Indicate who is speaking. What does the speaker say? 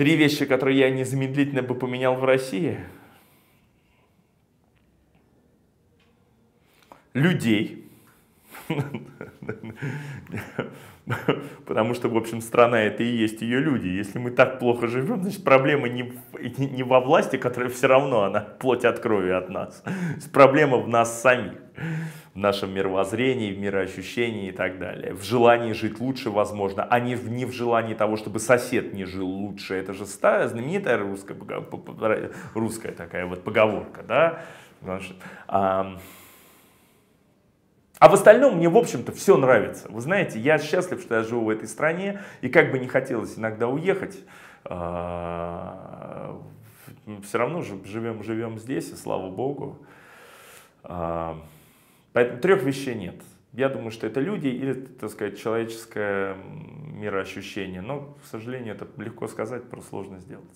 Speaker 1: Три вещи, которые я незамедлительно бы поменял в России. Людей. Потому что, в общем, страна это и есть ее люди. Если мы так плохо живем, значит проблема не, не во власти, которая все равно, она плоть от крови от нас. Проблема в нас самих, в нашем мировоззрении, в мироощущении и так далее. В желании жить лучше, возможно, а не в, не в желании того, чтобы сосед не жил лучше. Это же старая, знаменитая русская, русская такая вот поговорка, да? Значит, а, а в остальном мне, в общем-то, все нравится. Вы знаете, я счастлив, что я живу в этой стране, и как бы не хотелось иногда уехать, а, все равно живем, живем здесь, и слава богу. А, поэтому трех вещей нет. Я думаю, что это люди или, так сказать, человеческое мироощущение. Но, к сожалению, это легко сказать, просто сложно сделать.